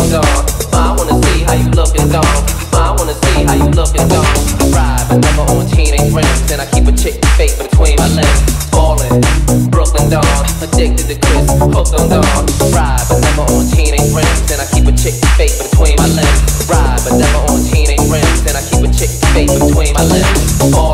I wanna see how you looking gone. I wanna see how you looking gone. Ride, but never on teenage rims, and I keep a chick fake between my limbs. Falling, Brooklyn Don, addicted to Chris, hooked on dog. Ride, but never on teenage rims, and I keep a chick fake between my limbs. Ride, but never on teenage rims, and I keep a chick fake between my limbs. Falling,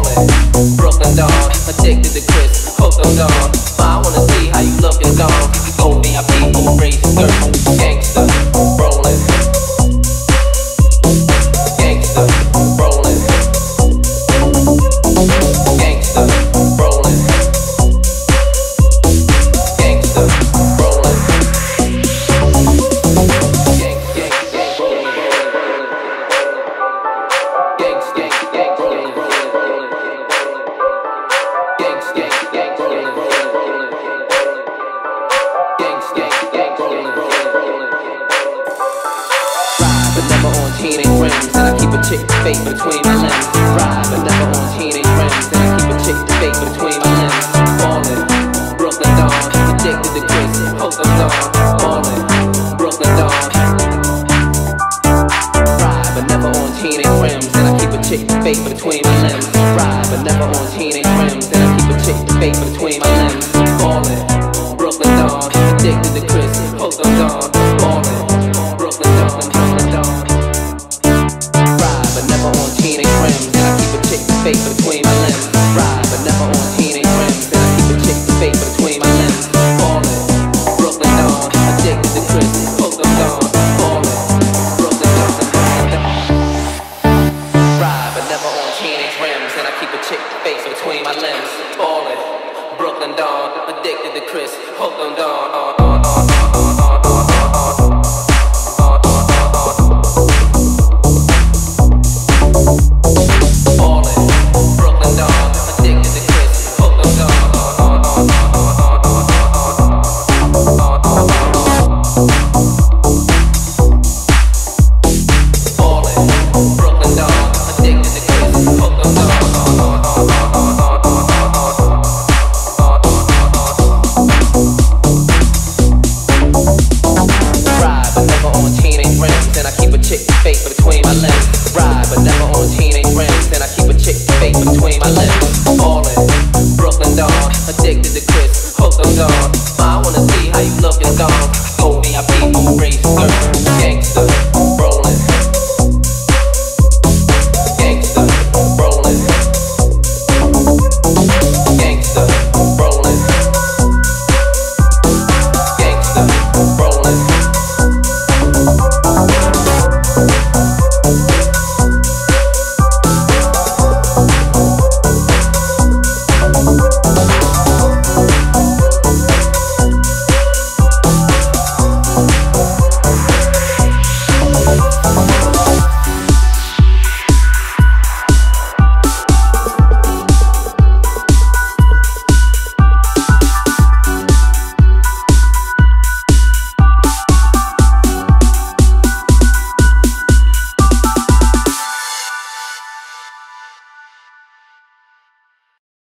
teenage rims. And I keep a chick fake between my limbs. Ride, but never on teenage rims. And I keep a chick fake between my limbs. Ballin', Brooklyn Don, addicted to Chris, hooked on Dawn. Ballin', Brooklyn Don. Ride, but never on teenage rims. And I keep a chick fake between my limbs. Ride, but never on teenage rims. And I keep a chick fake between my limbs. Ballin', Brooklyn Don, addicted to Chris, hooked on Dawn. Fake between my limbs. Ride, but never on teenage rims. And I keep a chick fake between my limbs. Ballin', Brooklyn Don, addicted to Chris, hooked on Dawn. Ballin', Brooklyn Ride, but never on teenage rims. And I keep a chick face between my limbs. Ballin', Brooklyn Don, addicted to Chris, hooked on Dawn.